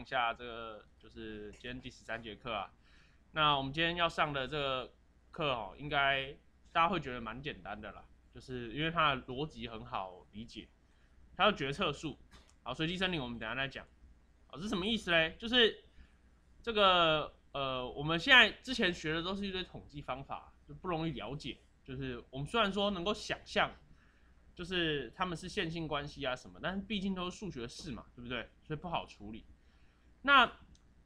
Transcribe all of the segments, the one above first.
上下这个就是今天第十三节课啊。那我们今天要上的这个课哦，应该大家会觉得蛮简单的啦，就是因为它的逻辑很好理解，它有决策树。好，随机森林我们等下再讲。好，是什么意思嘞？就是这个呃，我们现在之前学的都是一堆统计方法，就不容易了解。就是我们虽然说能够想象。就是他们是线性关系啊什么，但是毕竟都是数学式嘛，对不对？所以不好处理。那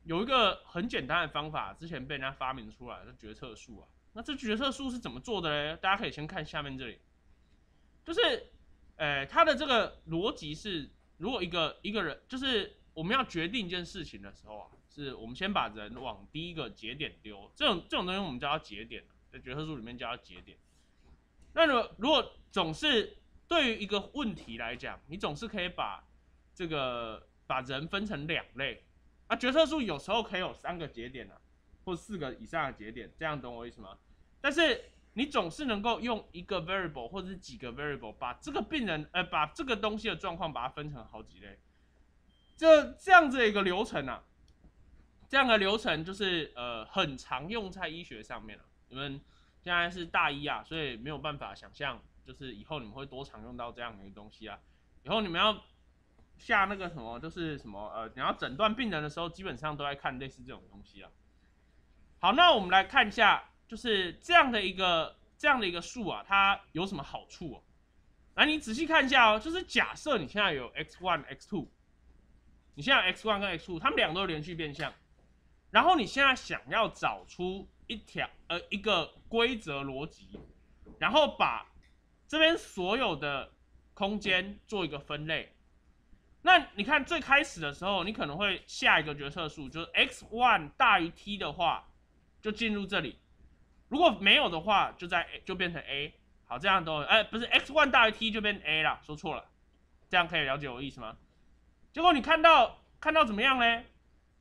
有一个很简单的方法，之前被人家发明出来的决策树啊。那这决策树是怎么做的嘞？大家可以先看下面这里，就是，呃，它的这个逻辑是，如果一个一个人，就是我们要决定一件事情的时候啊，是我们先把人往第一个节点丢，这种这种东西我们叫它节点，在决策树里面叫它节点。那如果如果总是对于一个问题来讲，你总是可以把这个把人分成两类啊。决策树有时候可以有三个节点啊，或四个以上的节点，这样懂我意思吗？但是你总是能够用一个 variable 或者是几个 variable 把这个病人呃把这个东西的状况把它分成好几类，这这样子的一个流程啊，这样的流程就是呃很常用在医学上面了。你们现在是大一啊，所以没有办法想象。就是以后你们会多常用到这样的一个东西啊，以后你们要下那个什么，就是什么呃，你要诊断病人的时候，基本上都在看类似这种东西啊。好，那我们来看一下，就是这样的一个这样的一个数啊，它有什么好处哦？来，你仔细看一下哦，就是假设你现在有 x one x two，你现在 x one 跟 x two，它们两个都连续变相，然后你现在想要找出一条呃一个规则逻辑，然后把这边所有的空间做一个分类，那你看最开始的时候，你可能会下一个决策数，就是 x one 大于 t 的话，就进入这里；如果没有的话，就在就变成 a。好，这样都哎不是 x one 大于 t 就变 a 了，说错了，这样可以了解我意思吗？结果你看到看到怎么样呢？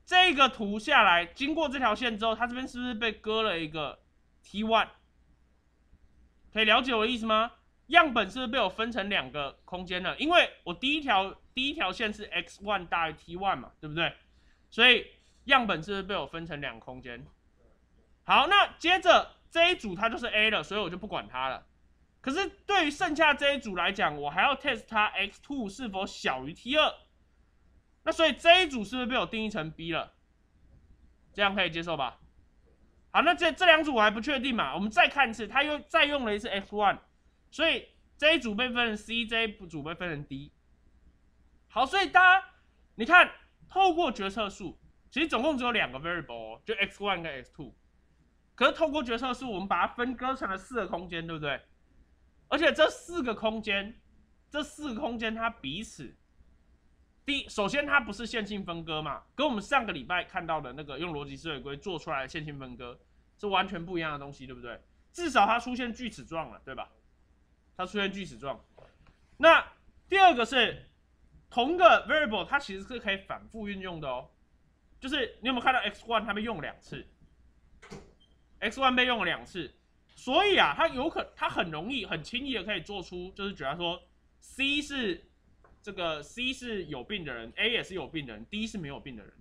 这个图下来，经过这条线之后，它这边是不是被割了一个 t one？可以了解我的意思吗？样本是不是被我分成两个空间了？因为我第一条第一条线是 x one 大于 t one 嘛，对不对？所以样本是不是被我分成两个空间？好，那接着这一组它就是 A 了，所以我就不管它了。可是对于剩下这一组来讲，我还要 test 它 x two 是否小于 t 二。那所以这一组是不是被我定义成 B 了？这样可以接受吧？好，那这这两组我还不确定嘛？我们再看一次，它又再用了一次 x one。所以这一组被分成 C，这一组被分成 D。好，所以大家你看，透过决策树，其实总共只有两个 variable，就 x one 跟 x two。可是透过决策树，我们把它分割成了四个空间，对不对？而且这四个空间，这四个空间它彼此，第一首先它不是线性分割嘛，跟我们上个礼拜看到的那个用逻辑思维规做出来的线性分割是完全不一样的东西，对不对？至少它出现锯齿状了，对吧？它出现锯齿状。那第二个是同个 variable，它其实是可以反复运用的哦。就是你有没有看到 x one 它被用了两次？x one 被用了两次，所以啊，它有可它很容易、很轻易的可以做出，就是假如说 C 是这个 C 是有病的人，A 也是有病的人，D 是没有病的人。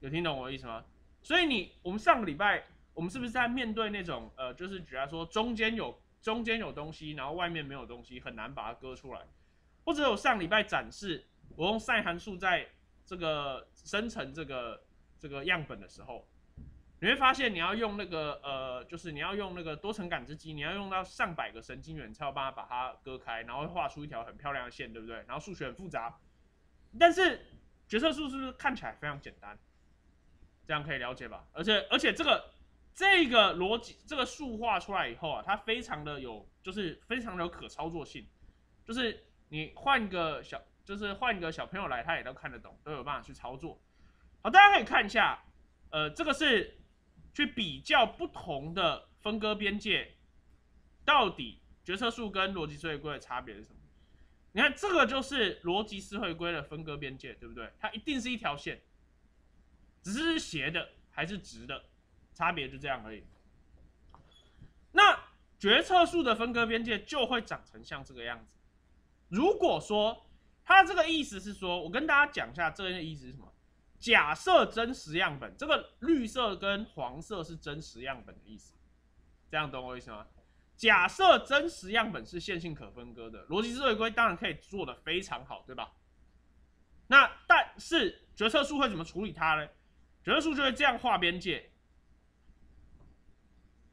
有听懂我的意思吗？所以你我们上个礼拜我们是不是在面对那种呃，就是假如说中间有。中间有东西，然后外面没有东西，很难把它割出来。或者我上礼拜展示，我用赛函数在这个生成这个这个样本的时候，你会发现你要用那个呃，就是你要用那个多层感知机，你要用到上百个神经元才有办法把它割开，然后画出一条很漂亮的线，对不对？然后数学很复杂，但是决策树是不是看起来非常简单？这样可以了解吧？而且而且这个。这个逻辑，这个数画出来以后啊，它非常的有，就是非常的有可操作性，就是你换个小，就是换一个小朋友来，他也都看得懂，都有办法去操作。好，大家可以看一下，呃，这个是去比较不同的分割边界，到底决策树跟逻辑思维规的差别是什么？你看这个就是逻辑思维规的分割边界，对不对？它一定是一条线，只是斜的还是直的。差别就这样而已。那决策树的分割边界就会长成像这个样子。如果说它这个意思是说，我跟大家讲一下这个意思是什么？假设真实样本，这个绿色跟黄色是真实样本的意思，这样懂我意思吗？假设真实样本是线性可分割的，逻辑之回归当然可以做的非常好，对吧？那但是决策树会怎么处理它呢？决策树就会这样画边界。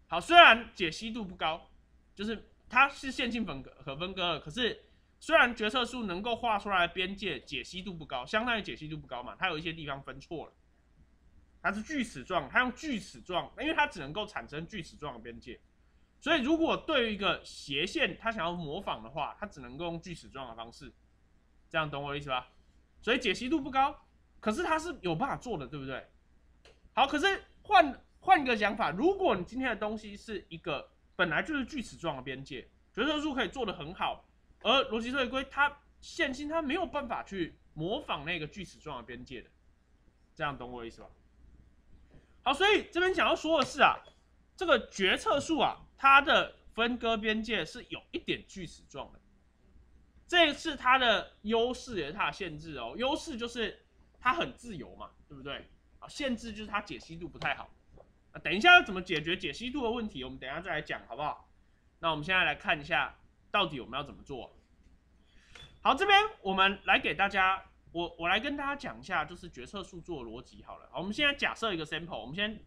好，虽然解析度不高，就是它是线性分割可分割的，可是虽然决策树能够画出来的边界解析度不高，相当于解析度不高嘛，它有一些地方分错了，它是锯齿状，它用锯齿状，因为它只能够产生锯齿状的边界，所以如果对于一个斜线，它想要模仿的话，它只能够用锯齿状的方式，这样懂我意思吧？所以解析度不高，可是它是有办法做的，对不对？好，可是换换个讲法，如果你今天的东西是一个本来就是锯齿状的边界，决策树可以做得很好，而逻辑回归它线性它没有办法去模仿那个锯齿状的边界的，这样懂我意思吧？好，所以这边想要说的是啊，这个决策树啊，它的分割边界是有一点锯齿状的。这是它的优势也是它的限制哦。优势就是它很自由嘛，对不对？啊，限制就是它解析度不太好。啊，等一下要怎么解决解析度的问题，我们等一下再来讲，好不好？那我们现在来看一下，到底我们要怎么做。好，这边我们来给大家，我我来跟大家讲一下，就是决策树做逻辑好了。好，我们现在假设一个 sample，我们先，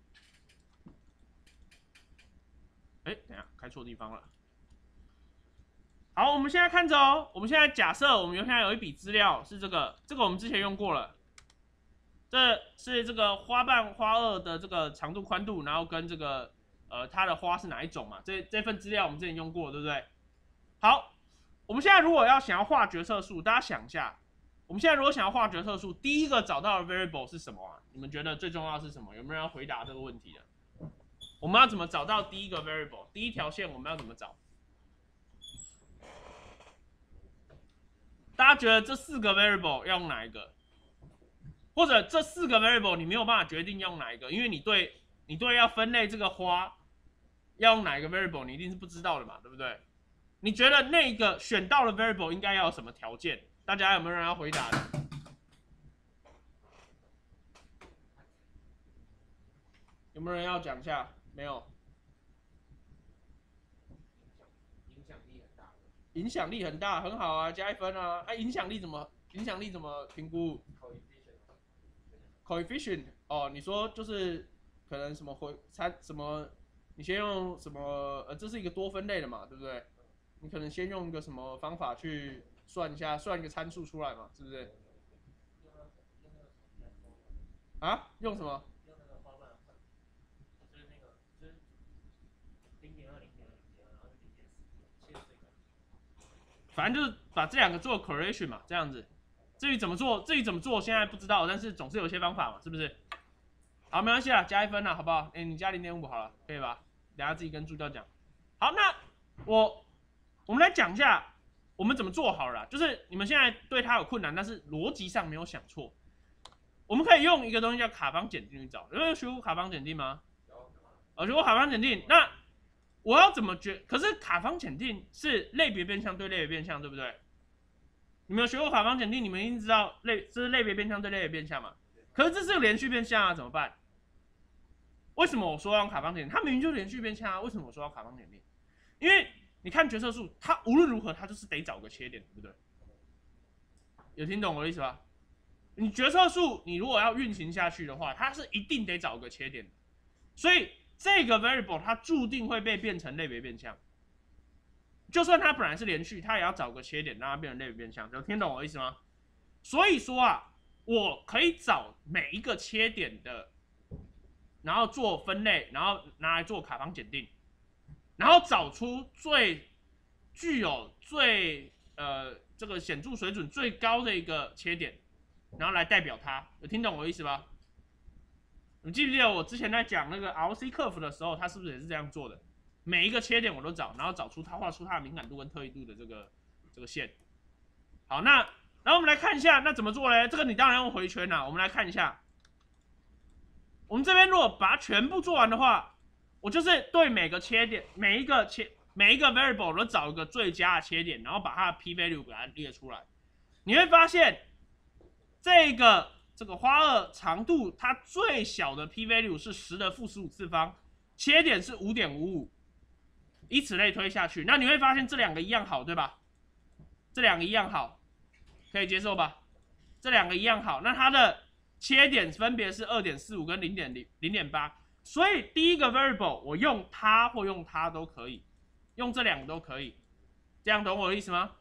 哎，等下开错地方了。好，我们现在看着哦。我们现在假设我们现在有一笔资料是这个，这个我们之前用过了。这是这个花瓣花萼的这个长度宽度，然后跟这个呃它的花是哪一种嘛？这这份资料我们之前用过，对不对？好，我们现在如果要想要画决策树，大家想一下，我们现在如果想要画决策树，第一个找到的 variable 是什么啊？你们觉得最重要是什么？有没有人要回答这个问题的？我们要怎么找到第一个 variable？第一条线我们要怎么找？大家觉得这四个 variable 要用哪一个？或者这四个 variable 你没有办法决定用哪一个，因为你对你对要分类这个花要用哪一个 variable，你一定是不知道的嘛，对不对？你觉得那个选到的 variable 应该要什么条件？大家有没有人要回答的？有没有人要讲一下？没有。影响力很大，很好啊，加一分啊！哎，影响力怎么？影响力怎么评估？coefficient 哦，你说就是可能什么回参什么？你先用什么？呃，这是一个多分类的嘛，对不对？你可能先用一个什么方法去算一下，算一个参数出来嘛，是不是？啊？用什么？反正就是把这两个做 correlation 嘛，这样子。至于怎么做，至于怎么做，现在不知道，但是总是有些方法嘛，是不是？好，没关系啊，加一分了，好不好？哎，你加零点五好了，可以吧？等下自己跟助教讲。好，那我我们来讲一下我们怎么做好了。就是你们现在对它有困难，但是逻辑上没有想错，我们可以用一个东西叫卡方检定去找。有没有学过卡方检定吗？有。学过卡方检定，那。我要怎么决？可是卡方检定是类别变相对类别变相，对不对？你们有学过卡方检定，你们一定知道类这是类别变相对类别变相嘛？可是这是个连续变相啊，怎么办？为什么我说要用卡方检定？它明明就是连续变相啊，为什么我说要卡方检定？因为你看决策树，它无论如何它就是得找个切点，对不对？有听懂我的意思吧？你决策树你如果要运行下去的话，它是一定得找个切点，所以。这个 variable 它注定会被变成类别变相，就算它本来是连续，它也要找个切点让它变成类别变相，有听懂我意思吗？所以说啊，我可以找每一个切点的，然后做分类，然后拿来做卡方检定，然后找出最具有最呃这个显著水准最高的一个切点，然后来代表它，有听懂我意思吧？你记不记得我之前在讲那个 RC 客服的时候，他是不是也是这样做的？每一个切点我都找，然后找出它画出它的敏感度跟特异度的这个这个线。好，那然后我们来看一下，那怎么做嘞？这个你当然用回圈啦。我们来看一下，我们这边如果把它全部做完的话，我就是对每个切点、每一个切、每一个 variable 都找一个最佳的切点，然后把它的 p value 给它列出来。你会发现这个。这个花萼长度，它最小的 p value 是十的负十五次方，切点是五点五五，以此类推下去，那你会发现这两个一样好，对吧？这两个一样好，可以接受吧？这两个一样好，那它的切点分别是二点四五跟零点零零点八，所以第一个 variable 我用它或用它都可以，用这两个都可以，这样懂我的意思吗？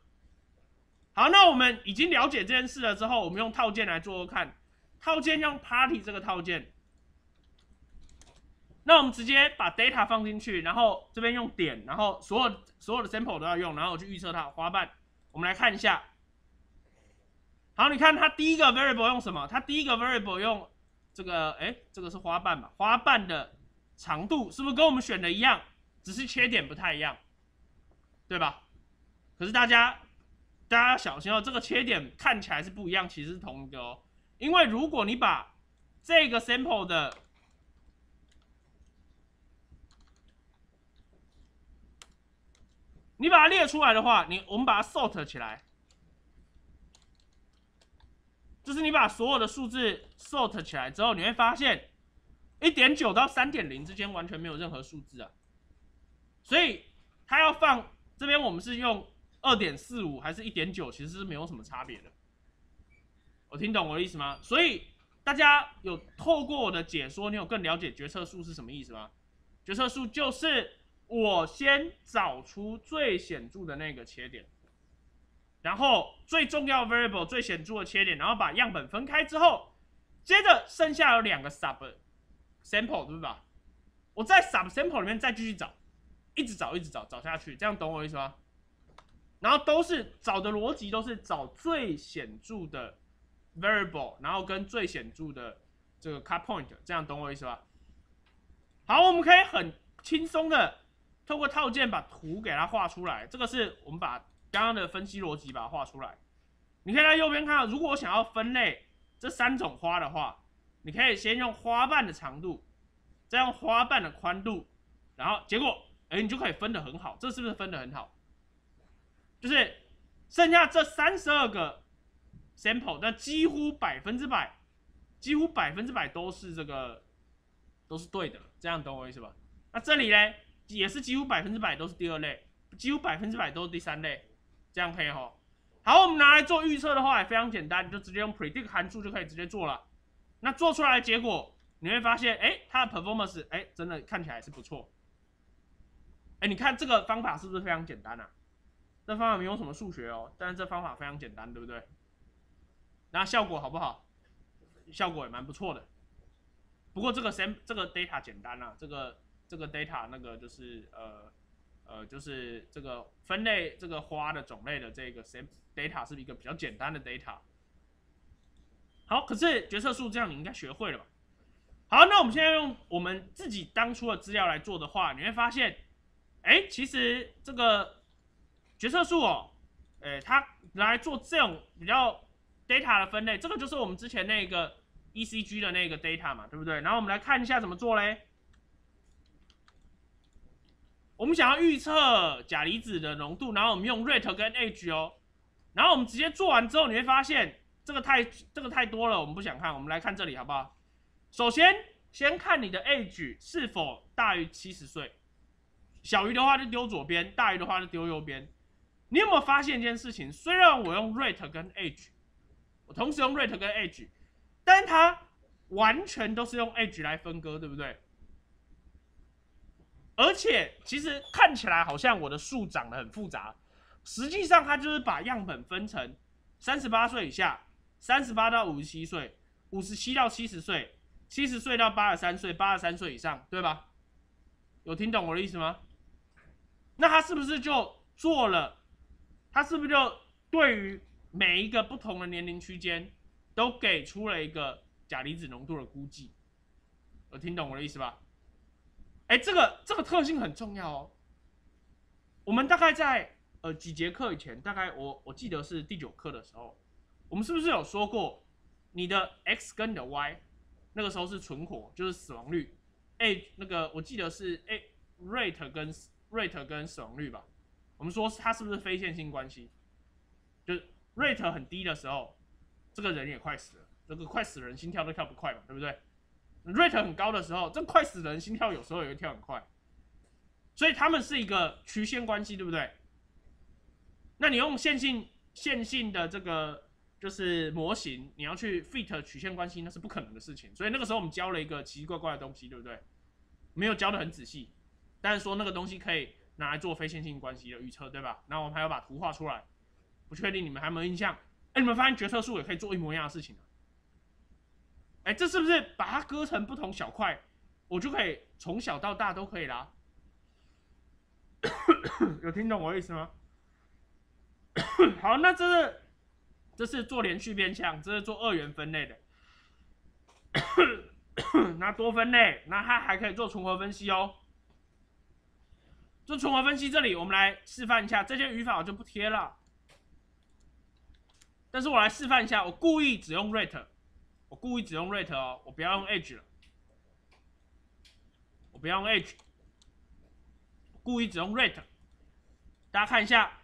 好，那我们已经了解这件事了之后，我们用套件来做做看。套件用 party 这个套件，那我们直接把 data 放进去，然后这边用点，然后所有所有的 sample 都要用，然后我去预测它花瓣。我们来看一下。好，你看它第一个 variable 用什么？它第一个 variable 用这个，哎，这个是花瓣吧？花瓣的长度是不是跟我们选的一样？只是切点不太一样，对吧？可是大家大家小心哦，这个切点看起来是不一样，其实是同一个哦。因为如果你把这个 sample 的，你把它列出来的话，你我们把它 sort 起来，就是你把所有的数字 sort 起来之后，你会发现一点九到三点零之间完全没有任何数字啊，所以它要放这边，我们是用二点四五还是一点九，其实是没有什么差别的。我听懂我的意思吗？所以大家有透过我的解说，你有更了解决策数是什么意思吗？决策数就是我先找出最显著的那个切点，然后最重要 variable 最显著的切点，然后把样本分开之后，接着剩下有两个 sub sample 对吧？我在 sub sample 里面再继续找，一直找一直找找下去，这样懂我意思吗？然后都是找的逻辑都是找最显著的。variable，然后跟最显著的这个 cut point，这样懂我意思吧？好，我们可以很轻松的透过套件把图给它画出来。这个是我们把刚刚的分析逻辑把它画出来。你可以在右边看，如果我想要分类这三种花的话，你可以先用花瓣的长度，再用花瓣的宽度，然后结果，哎，你就可以分得很好。这是不是分得很好？就是剩下这三十二个。sample，那几乎百分之百，几乎百分之百都是这个，都是对的，这样懂我意思吧？那这里呢，也是几乎百分之百都是第二类，几乎百分之百都是第三类，这样可以哈。好，我们拿来做预测的话也非常简单，就直接用 predict 函数就可以直接做了。那做出来的结果，你会发现，哎，它的 performance，哎，真的看起来是不错。哎，你看这个方法是不是非常简单啊？这方法没有什么数学哦，但是这方法非常简单，对不对？那效果好不好？效果也蛮不错的。不过这个 sam 这个 data 简单啊，这个这个 data 那个就是呃呃就是这个分类这个花的种类的这个 sam data 是一个比较简单的 data。好，可是决策树这样你应该学会了吧？好，那我们现在用我们自己当初的资料来做的话，你会发现，哎，其实这个决策树哦，哎，它来做这种比较。data 的分类，这个就是我们之前那个 ECG 的那个 data 嘛，对不对？然后我们来看一下怎么做嘞。我们想要预测钾离子的浓度，然后我们用 rate 跟 age 哦。然后我们直接做完之后，你会发现这个太这个太多了，我们不想看。我们来看这里好不好？首先先看你的 age 是否大于七十岁，小于的话就丢左边，大于的话就丢右边。你有没有发现一件事情？虽然我用 rate 跟 age 我。同时用 rate 跟 age，但它完全都是用 age 来分割，对不对？而且其实看起来好像我的树长得很复杂，实际上它就是把样本分成三十八岁以下、三十八到五十七岁、五十七到七十岁、七十岁到八十三岁、八十三岁以上，对吧？有听懂我的意思吗？那他是不是就做了？他是不是就对于？每一个不同的年龄区间，都给出了一个钾离子浓度的估计，有听懂我的意思吧？哎，这个这个特性很重要哦。我们大概在呃几节课以前，大概我我记得是第九课的时候，我们是不是有说过，你的 x 跟你的 y，那个时候是存活，就是死亡率哎那个我记得是哎 rate 跟 rate 跟死亡率吧？我们说它是不是非线性关系？就是。rate 很低的时候，这个人也快死了，这个快死人心跳都跳不快嘛，对不对？rate 很高的时候，这快死人心跳有时候也会跳很快，所以他们是一个曲线关系，对不对？那你用线性线性的这个就是模型，你要去 fit 曲线关系，那是不可能的事情。所以那个时候我们教了一个奇奇怪怪的东西，对不对？没有教的很仔细，但是说那个东西可以拿来做非线性关系的预测，对吧？然后我们还要把图画出来，不确定你们还有没有印象？哎，你们发现决策树也可以做一模一样的事情啊？哎，这是不是把它割成不同小块，我就可以从小到大都可以啦？有听懂我的意思吗？好，那这是这是做连续变相，这是做二元分类的。那多分类，那它还可以做重合分析哦。做重合分析，这里我们来示范一下，这些语法我就不贴了。但是我来示范一下，我故意只用 rate，我故意只用 rate 哦，我不要用 age 了，我不要用 age，故意只用 rate，大家看一下。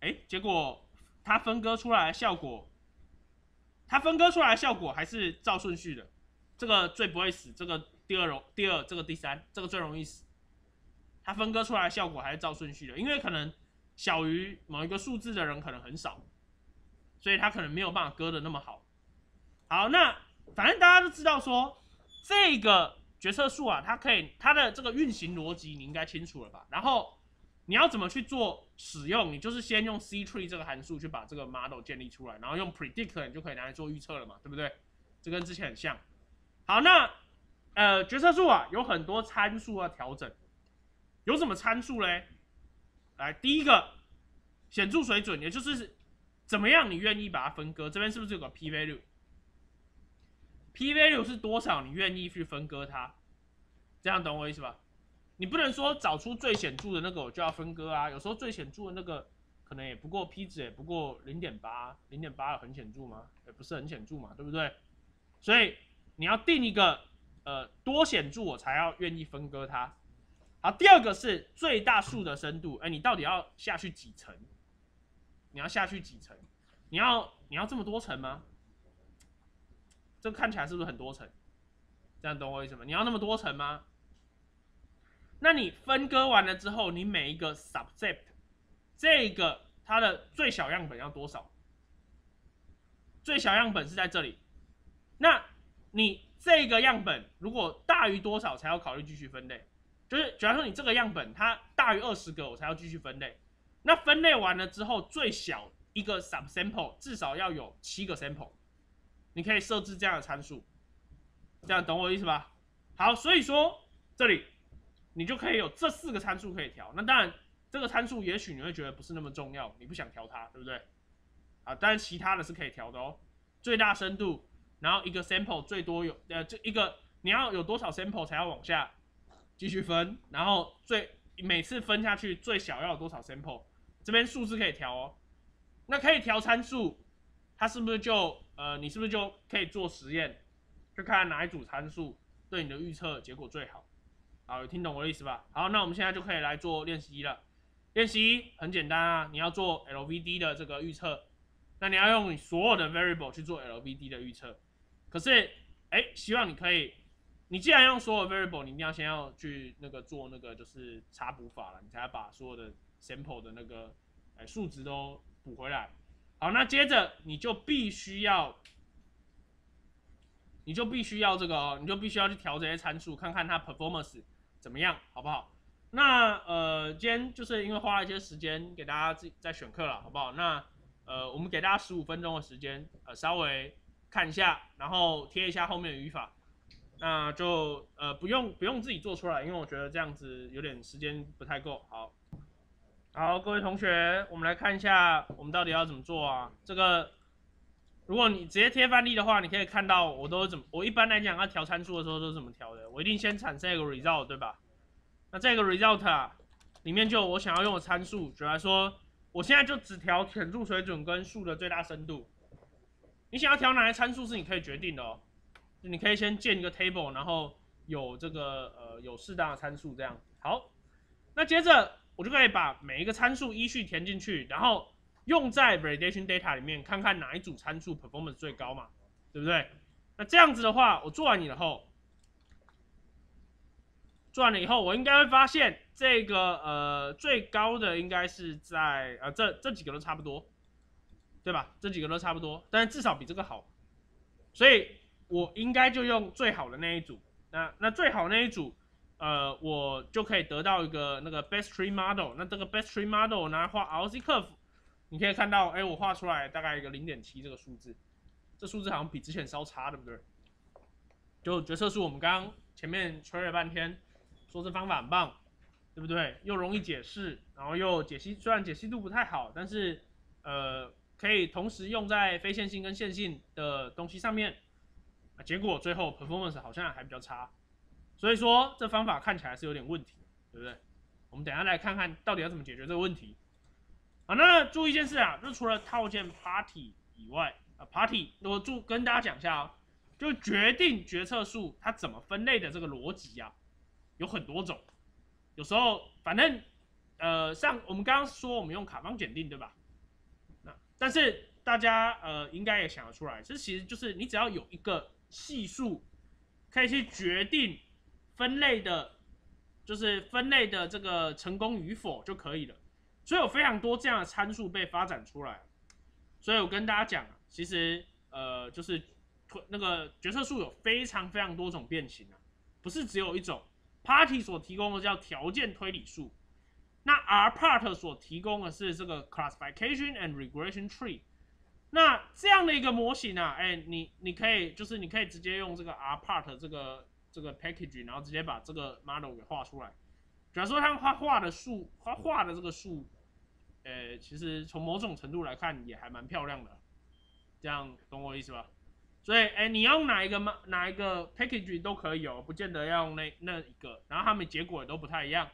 哎，结果它分割出来的效果，它分割出来的效果还是照顺序的。这个最不会死，这个第二容第二，这个第三，这个最容易死。它分割出来效果还是照顺序的，因为可能小于某一个数字的人可能很少，所以它可能没有办法割的那么好。好，那反正大家都知道说这个决策树啊，它可以它的这个运行逻辑你应该清楚了吧？然后。你要怎么去做使用？你就是先用 C tree 这个函数去把这个 model 建立出来，然后用 predict 你就可以拿来做预测了嘛，对不对？这跟之前很像。好，那呃决策树啊有很多参数要调整，有什么参数嘞？来，第一个显著水准，也就是怎么样你愿意把它分割？这边是不是有个 p value？p value 是多少？你愿意去分割它？这样懂我意思吧？你不能说找出最显著的那个我就要分割啊，有时候最显著的那个可能也不过 P 值也不过零点八，零点八很显著吗？也不是很显著嘛，对不对？所以你要定一个呃多显著我才要愿意分割它。好，第二个是最大数的深度，哎，你到底要下去几层？你要下去几层？你要你要这么多层吗？这看起来是不是很多层？这样懂我意思吗？你要那么多层吗？那你分割完了之后，你每一个 subset 这个它的最小样本要多少？最小样本是在这里。那你这个样本如果大于多少才要考虑继续分类？就是假如说你这个样本它大于二十个，我才要继续分类。那分类完了之后，最小一个 subsample 至少要有七个 sample，你可以设置这样的参数，这样懂我意思吧？好，所以说这里。你就可以有这四个参数可以调，那当然这个参数也许你会觉得不是那么重要，你不想调它，对不对？啊，但是其他的是可以调的哦。最大深度，然后一个 sample 最多有呃这一个你要有多少 sample 才要往下继续分，然后最每次分下去最小要有多少 sample，这边数字可以调哦。那可以调参数，它是不是就呃你是不是就可以做实验，就看哪一组参数对你的预测结果最好？好，有听懂我的意思吧？好，那我们现在就可以来做练习了。练习很简单啊，你要做 LVD 的这个预测，那你要用你所有的 variable 去做 LVD 的预测。可是，哎，希望你可以，你既然用所有 variable，你一定要先要去那个做那个就是查补法了，你才要把所有的 sample 的那个哎数值都补回来。好，那接着你就必须要。你就必须要这个哦，你就必须要去调这些参数，看看它 performance。怎么样，好不好？那呃，今天就是因为花了一些时间给大家自己在选课了，好不好？那呃，我们给大家十五分钟的时间，呃，稍微看一下，然后贴一下后面的语法，那就呃不用不用自己做出来，因为我觉得这样子有点时间不太够。好，好，各位同学，我们来看一下我们到底要怎么做啊？这个。如果你直接贴范例的话，你可以看到我都怎么，我一般来讲要调参数的时候都是怎么调的。我一定先产生一个 result，对吧？那这个 result 啊，里面就有我想要用的参数，比如说，我现在就只调显著水准跟数的最大深度。你想要调哪些参数是你可以决定的哦。你可以先建一个 table，然后有这个呃有适当的参数这样。好，那接着我就可以把每一个参数依序填进去，然后用在 validation data 里面，看看哪一组参数 performance 最高嘛，对不对？那这样子的话，我做完以后，做完了以后，我应该会发现这个呃最高的应该是在呃这这几个都差不多，对吧？这几个都差不多，但是至少比这个好，所以我应该就用最好的那一组。那那最好那一组，呃，我就可以得到一个那个 best tree model。那这个 best tree model 拿来画 RC curve，你可以看到，哎，我画出来大概一个零点七这个数字，这数字好像比之前稍差，对不对？就决策树，我们刚刚前面吹了半天。说这方法很棒，对不对？又容易解释，然后又解析，虽然解析度不太好，但是呃，可以同时用在非线性跟线性的东西上面。结果最后 performance 好像还比较差，所以说这方法看起来是有点问题，对不对？我们等下来看看到底要怎么解决这个问题。好，那注意一件事啊，就除了套件 party 以外啊，party 我注跟大家讲一下啊，就决定决策树它怎么分类的这个逻辑啊。有很多种，有时候反正，呃，像我们刚刚说我们用卡方检定，对吧？那但是大家呃应该也想得出来，这其实就是你只要有一个系数，可以去决定分类的，就是分类的这个成功与否就可以了。所以有非常多这样的参数被发展出来，所以我跟大家讲，其实呃就是那个决策树有非常非常多种变形啊，不是只有一种。Party 所提供的叫条件推理数，那 Rpart 所提供的是这个 Classification and Regression Tree。那这样的一个模型呢，哎，你你可以就是你可以直接用这个 Rpart 这个这个 package，然后直接把这个 model 给画出来。假如说他画画的数，他画的这个数，呃，其实从某种程度来看也还蛮漂亮的。这样懂我意思吧？所以，哎，你要用哪一个吗？哪一个 package 都可以哦，不见得要用那那一个。然后他们结果也都不太一样，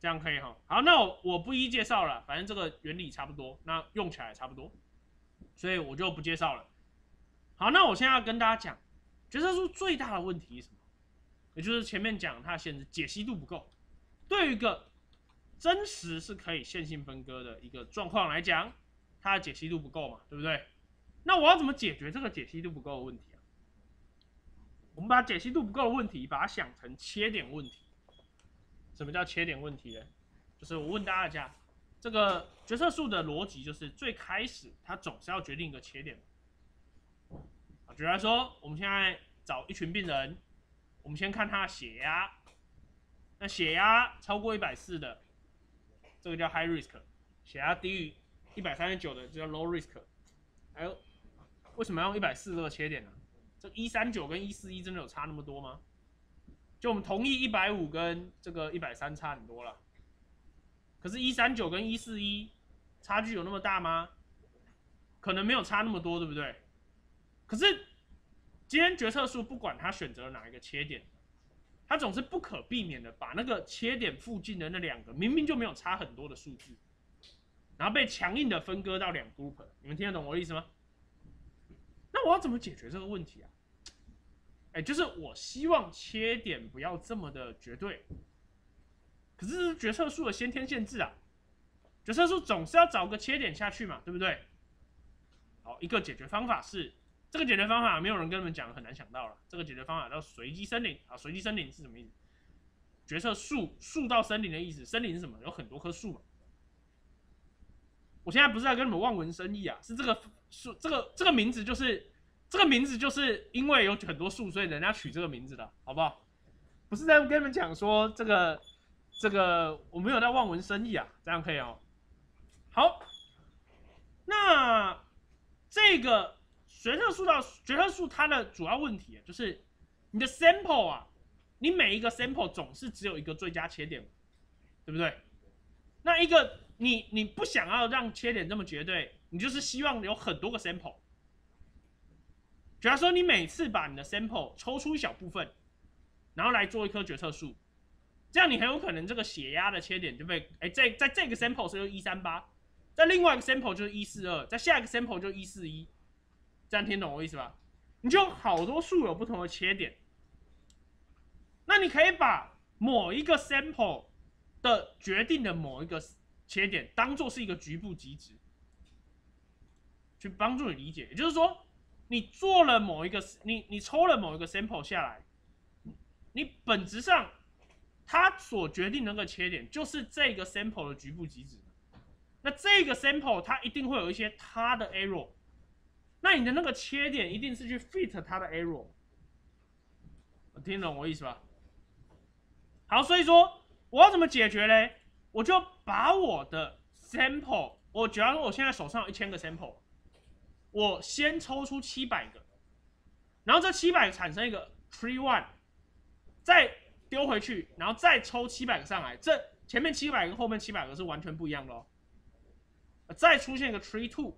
这样可以哈。好，那我我不一一介绍了，反正这个原理差不多，那用起来也差不多，所以我就不介绍了。好，那我现在要跟大家讲，决策树最大的问题是什么？也就是前面讲它限制解析度不够。对于一个真实是可以线性分割的一个状况来讲，它的解析度不够嘛，对不对？那我要怎么解决这个解析度不够的问题啊？我们把解析度不够的问题，把它想成切点问题。什么叫切点问题呢？就是我问大家，这个决策树的逻辑就是最开始它总是要决定一个切点。啊，举例说，我们现在找一群病人，我们先看他的血压，那血压超过一百四的，这个叫 high risk；血压低于一百三十九的，就叫 low risk。还有。为什么要用一百四这个切点呢？这一三九跟一四一真的有差那么多吗？就我们同意一百五跟这个一百三差很多了，可是，一三九跟一四一差距有那么大吗？可能没有差那么多，对不对？可是，今天决策树不管他选择了哪一个切点，他总是不可避免的把那个切点附近的那两个明明就没有差很多的数字，然后被强硬的分割到两 group。你们听得懂我的意思吗？那我要怎么解决这个问题啊？哎，就是我希望切点不要这么的绝对，可是决策树的先天限制啊，决策树总是要找个切点下去嘛，对不对？好，一个解决方法是这个解决方法没有人跟你们讲，很难想到了。这个解决方法叫随机森林啊，随机森林是什么意思？决策树树到森林的意思，森林是什么？有很多棵树嘛。我现在不是在跟你们望文生义啊，是这个树，这个这个名字就是这个名字就是因为有很多树，所以人家取这个名字的，好不好？不是在跟你们讲说这个这个我没有在望文生义啊，这样可以哦。好，那这个决策树到决策树它的主要问题就是你的 sample 啊，你每一个 sample 总是只有一个最佳切点，对不对？那一个。你你不想要让切点这么绝对，你就是希望有很多个 sample。假如说你每次把你的 sample 抽出一小部分，然后来做一棵决策树，这样你很有可能这个血压的切点就被哎在在这个 sample 是一三八，在另外一个 sample 就是一四二，在下一个 sample 就一四一，这样听懂我意思吧？你就好多树有不同的切点，那你可以把某一个 sample 的决定的某一个。切点当做是一个局部极值，去帮助你理解。也就是说，你做了某一个，你你抽了某一个 sample 下来，你本质上它所决定的那个切点就是这个 sample 的局部极值。那这个 sample 它一定会有一些它的 error，那你的那个切点一定是去 fit 它的 error。听懂我意思吧？好，所以说我要怎么解决嘞？我就把我的 sample，我假如说我现在手上有一千个 sample，我先抽出七百个，然后这七百个产生一个 tree one，再丢回去，然后再抽七百个上来，这前面七百个后面七百个是完全不一样的哦。再出现一个 tree two，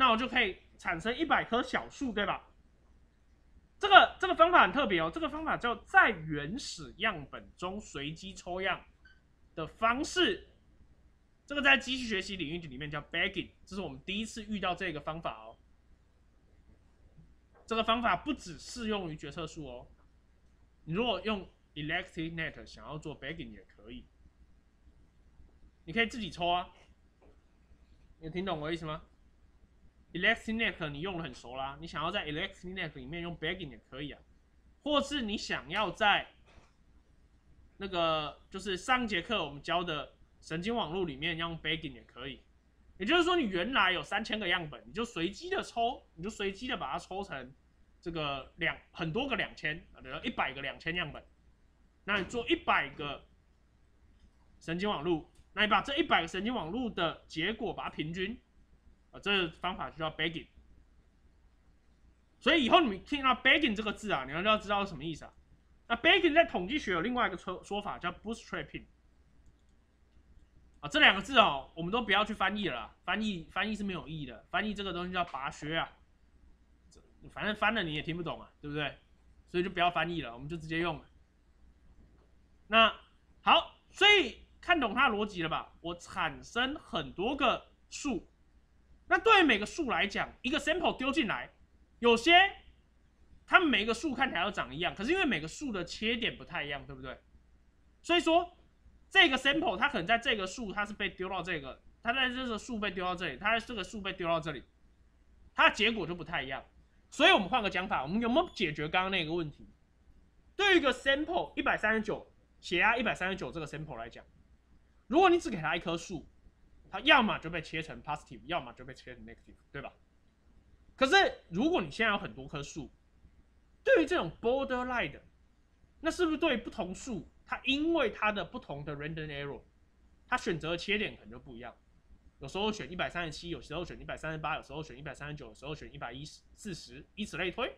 那我就可以产生一百棵小树，对吧？这个这个方法很特别哦，这个方法叫在原始样本中随机抽样的方式。这个在机器学习领域里面叫 bagging，这是我们第一次遇到这个方法哦。这个方法不只适用于决策树哦，你如果用 ElectiNet 想要做 bagging 也可以，你可以自己抽啊。你听懂我的意思吗？ElectNet 你用的很熟啦，你想要在 ElectNet 里面用 bagging 也可以啊，或是你想要在那个就是上节课我们教的神经网络里面用 bagging 也可以。也就是说，你原来有三千个样本，你就随机的抽，你就随机的把它抽成这个两很多个两千啊，比如一百个两千样本，那你做一百个神经网络，那你把这一百个神经网络的结果把它平均。啊，这个方法就叫 bagging。所以以后你们听到 bagging 这个字啊，你们就要知道什么意思啊。那 bagging 在统计学有另外一个说说法叫 bootstrapping。啊，这两个字哦，我们都不要去翻译了，翻译翻译是没有意义的，翻译这个东西叫拔削啊。反正翻了你也听不懂啊，对不对？所以就不要翻译了，我们就直接用。那好，所以看懂它的逻辑了吧？我产生很多个数。那对于每个数来讲，一个 sample 丢进来，有些它们每个数看起来都长一样，可是因为每个数的切点不太一样，对不对？所以说这个 sample 它可能在这个数它是被丢到这个，它在这个数被丢到这里，它在这个数被丢到这里，它的结果就不太一样。所以我们换个讲法，我们有没有解决刚刚那个问题？对于一个 sample 一百三十九血压一百三十九这个 sample 来讲，如果你只给它一棵树。它要么就被切成 positive，要么就被切成 negative，对吧？可是如果你现在有很多棵树，对于这种 borderline 的，那是不是对不同树，它因为它的不同的 random error，它选择的切点可能就不一样。有时候选一百三十七，有时候选一百三十八，有时候选一百三十九，有时候选一百一十四十，以此类推。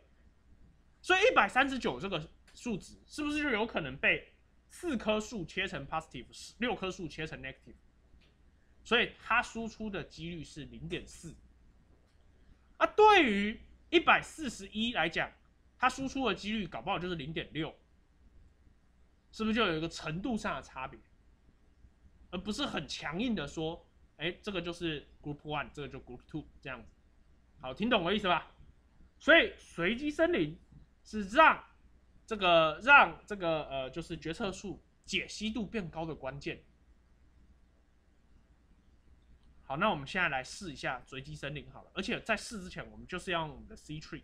所以一百三十九这个数值，是不是就有可能被四棵树切成 positive，六棵树切成 negative？所以它输出的几率是零点四，啊，对于一百四十一来讲，它输出的几率搞不好就是零点六，是不是就有一个程度上的差别，而不是很强硬的说，哎，这个就是 group one，这个就 group two 这样子，好，听懂我意思吧？所以随机森林是让这个让这个呃就是决策树解析度变高的关键。好，那我们现在来试一下随机森林好了。而且在试之前，我们就是要用我们的 C tree。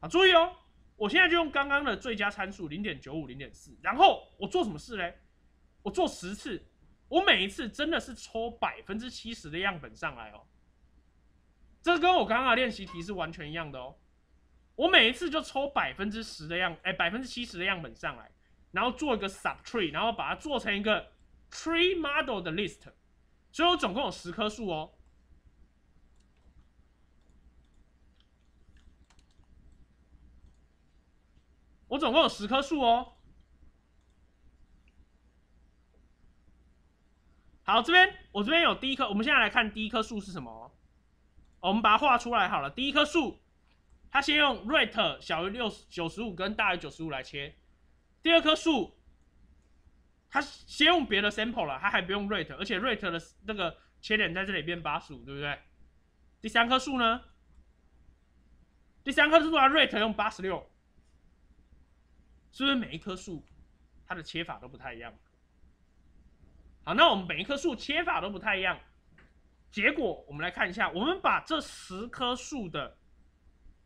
好，注意哦，我现在就用刚刚的最佳参数零点九五、零点四，然后我做什么事嘞？我做十次，我每一次真的是抽百分之七十的样本上来哦。这跟我刚刚的练习题是完全一样的哦。我每一次就抽百分之十的样，哎，百分之七十的样本上来，然后做一个 sub tree，然后把它做成一个 tree model 的 list。所以我总共有十棵树哦，我总共有十棵树哦。好，这边我这边有第一棵，我们现在来看第一棵树是什么。我们把它画出来好了。第一棵树，它先用 rate 小于六九十五跟大于九十五来切。第二棵树。他先用别的 sample 了，他还不用 rate，而且 rate 的那个切点在这里变八十五，对不对？第三棵树呢？第三棵树啊，rate 用八十六，是不是每一棵树它的切法都不太一样？好，那我们每一棵树切法都不太一样，结果我们来看一下，我们把这十棵树的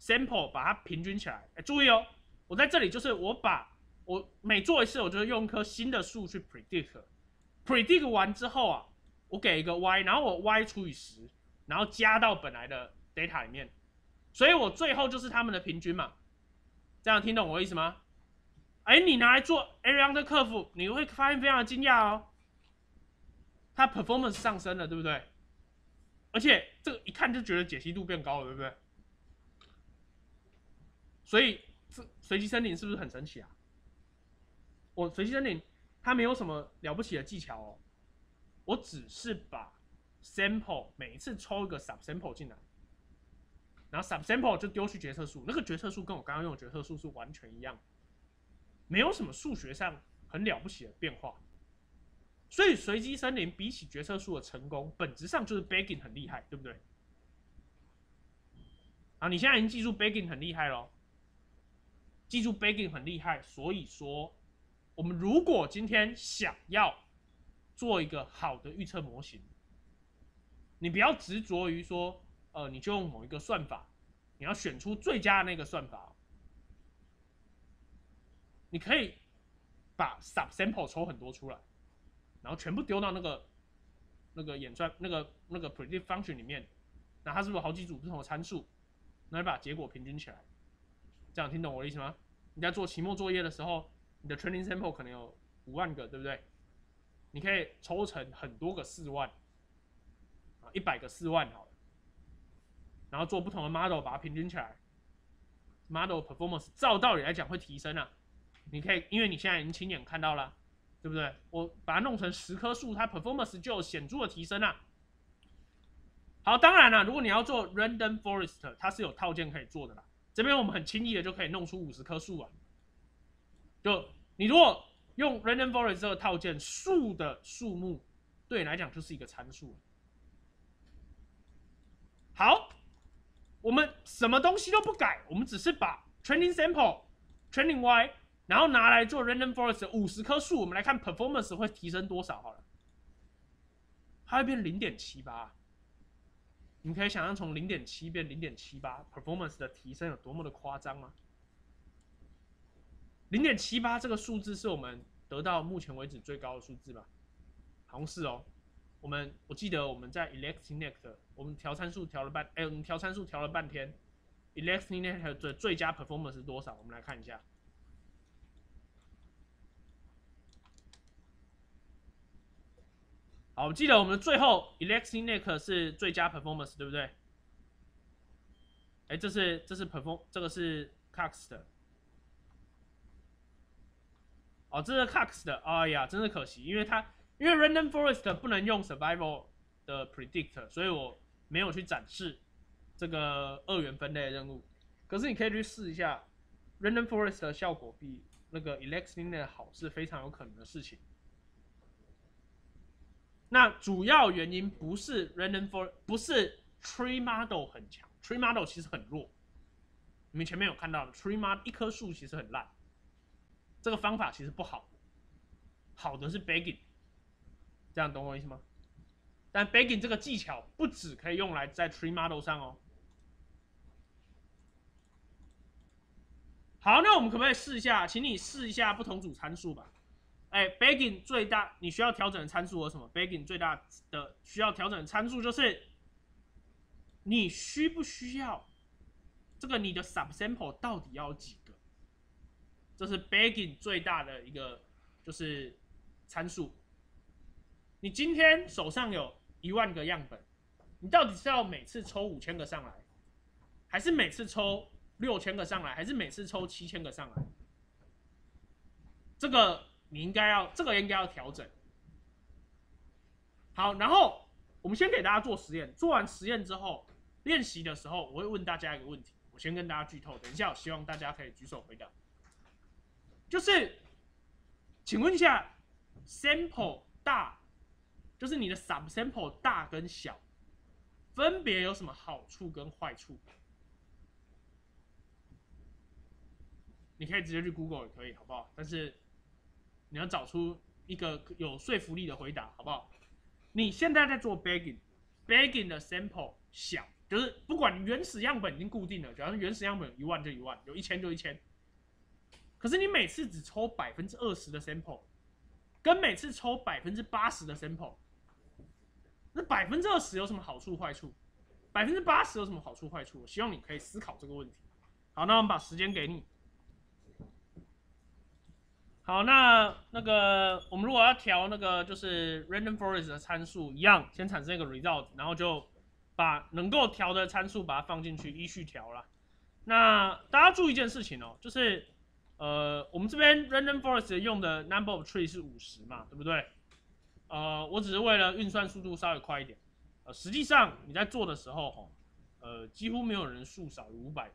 sample 把它平均起来。哎，注意哦，我在这里就是我把我每做一次，我就用一棵新的树去 predict，predict 完之后啊，我给一个 y，然后我 y 除以十，然后加到本来的 data 里面，所以我最后就是他们的平均嘛。这样听懂我意思吗？哎，你拿来做 area under curve，你会发现非常的惊讶哦，它 performance 上升了，对不对？而且这个一看就觉得解析度变高了，对不对？所以这随机森林是不是很神奇啊？我随机森林它没有什么了不起的技巧哦，我只是把 sample 每一次抽一个 sub sample 进来，然后 sub sample 就丢去决策树，那个决策树跟我刚刚用的决策树是完全一样。没有什么数学上很了不起的变化，所以随机森林比起决策树的成功，本质上就是 begging 很厉害，对不对？啊，你现在已经记住 begging 很厉害咯，记住 begging 很厉害，所以说，我们如果今天想要做一个好的预测模型，你不要执着于说，呃，你就用某一个算法，你要选出最佳的那个算法。你可以把 sub sample 抽很多出来，然后全部丢到那个那个演算那个那个 predict function 里面，那它是不是有好几组不同的参数？那你把结果平均起来，这样听懂我的意思吗？你在做期末作业的时候，你的 training sample 可能有五万个，对不对？你可以抽成很多个四万，啊，一百个四万好了，然后做不同的 model 把它平均起来，model performance 照道理来讲会提升啊。你可以，因为你现在已经亲眼看到了，对不对？我把它弄成十棵树，它 performance 就有显著的提升啊。好，当然了，如果你要做 random forest，它是有套件可以做的啦。这边我们很轻易的就可以弄出五十棵树啊。就你如果用 random forest 这个套件，树的数目对你来讲就是一个参数。好，我们什么东西都不改，我们只是把 training sample training y。然后拿来做 random forest 五十棵树，我们来看 performance 会提升多少好了，它会变零点七八，你可以想象从零点七变零点七八，performance 的提升有多么的夸张吗？零点七八这个数字是我们得到目前为止最高的数字吧？好像是哦，我们我记得我们在 ElectNet，我们调参数调了半，哎，我们调参数调了半天，ElectNet 的最佳 performance 是多少？我们来看一下。好，我记得我们最后 ElectNet 是最佳 performance，对不对？哎，这是这是 perform，这个是 Cox 的。哦，这是 Cox 的。哎呀，真是可惜，因为它因为 Random Forest 不能用 Survival 的 Predict，所以我没有去展示这个二元分类任务。可是你可以去试一下，Random Forest 的效果比那个 ElectNet 好，是非常有可能的事情。那主要原因不是 random for 不是 tree model 很强，tree model 其实很弱。你们前面有看到 tree model 一棵树其实很烂，这个方法其实不好，好的是 begging，这样懂我意思吗？但 begging 这个技巧不只可以用来在 tree model 上哦。好，那我们可不可以试一下？请你试一下不同组参数吧。哎，begging 最大你需要调整的参数有什么？begging 最大的需要调整的参数就是，你需不需要这个你的 sub sample 到底要几？这是 begging 最大的一个就是参数。你今天手上有一万个样本，你到底是要每次抽五千个上来，还是每次抽六千个上来，还是每次抽七千个上来？这个。你应该要这个应该要调整。好，然后我们先给大家做实验，做完实验之后，练习的时候我会问大家一个问题，我先跟大家剧透，等一下我希望大家可以举手回答。就是，请问一下，sample 大，就是你的 sub sample 大跟小，分别有什么好处跟坏处？你可以直接去 Google 也可以，好不好？但是。你要找出一个有说服力的回答，好不好？你现在在做 begging，begging 的 sample 小，就是不管原始样本已经固定了，假如原始样本一万就一万，有一千就一千。可是你每次只抽百分之二十的 sample，跟每次抽百分之八十的 sample，那百分之二十有什么好处坏处？百分之八十有什么好处坏处？我希望你可以思考这个问题。好，那我们把时间给你。好，那那个我们如果要调那个就是 random forest 的参数，一样先产生一个 result，然后就把能够调的参数把它放进去，依序调了。那大家注意一件事情哦，就是呃我们这边 random forest 用的 number of tree 是五十嘛，对不对？呃，我只是为了运算速度稍微快一点。呃，实际上你在做的时候，吼，呃，几乎没有人数少于五百的。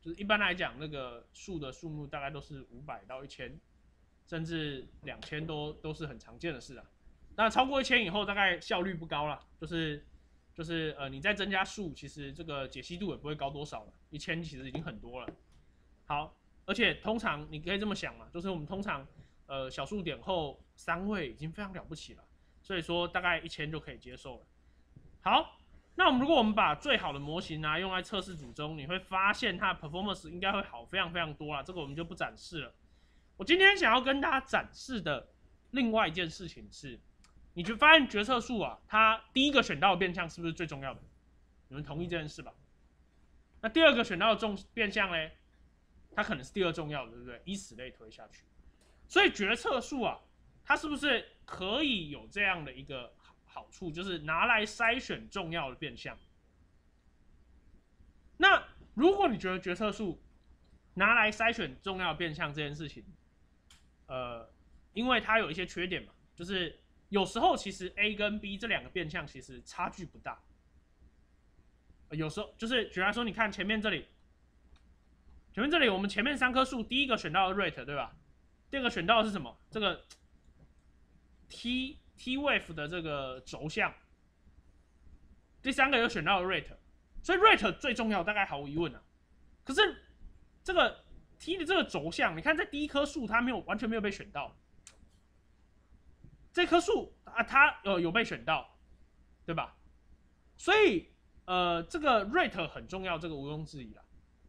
就是一般来讲，那个数的数目大概都是五百到一千，甚至两千都都是很常见的事啊。那超过一千以后，大概效率不高了。就是就是呃，你再增加数，其实这个解析度也不会高多少了。一千其实已经很多了。好，而且通常你可以这么想嘛，就是我们通常呃小数点后三位已经非常了不起了，所以说大概一千就可以接受了。好。那我们如果我们把最好的模型呢用在测试组中，你会发现它的 performance 应该会好非常非常多啦。这个我们就不展示了。我今天想要跟大家展示的另外一件事情是，你就发现决策树啊，它第一个选到的变相是不是最重要的？你们同意这件事吧？那第二个选到的重变相嘞，它可能是第二重要的，对不对？以此类推下去。所以决策树啊，它是不是可以有这样的一个？好处就是拿来筛选重要的变相。那如果你觉得决策树拿来筛选重要变相这件事情，呃，因为它有一些缺点嘛，就是有时候其实 A 跟 B 这两个变相其实差距不大。有时候就是举例说，你看前面这里，前面这里我们前面三棵树，第一个选到的 rate 对吧？第二个选到的是什么？这个 T。T wave 的这个轴向，第三个又选到了 rate，所以 rate 最重要，大概毫无疑问啊。可是这个 T 的这个轴向，你看在第一棵树它没有完全没有被选到，这棵树啊它有有被选到，对吧？所以呃这个 rate 很重要，这个毋庸置疑了。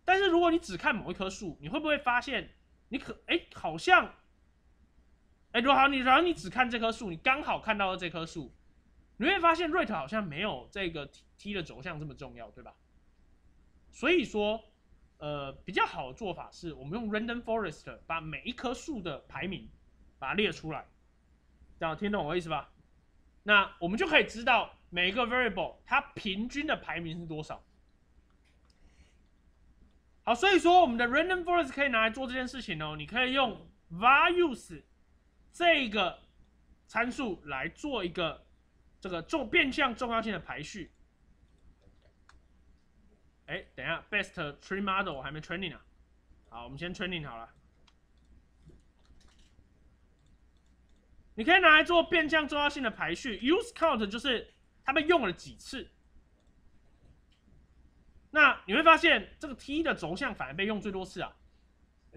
但是如果你只看某一棵树，你会不会发现你可哎好像？哎，如果好，你然后你只看这棵树，你刚好看到了这棵树，你会发现 rate 好像没有这个 T 的轴向这么重要，对吧？所以说，呃，比较好的做法是我们用 random forest 把每一棵树的排名把它列出来，这样听懂我意思吧？那我们就可以知道每一个 variable 它平均的排名是多少。好，所以说我们的 random forest 可以拿来做这件事情哦，你可以用 values。这个参数来做一个这个重变相重要性的排序。哎，等一下，best tree model 我还没 training 啊。好，我们先 training 好了。你可以拿来做变相重要性的排序，use count 就是它被用了几次。那你会发现这个 t 的轴向反而被用最多次啊。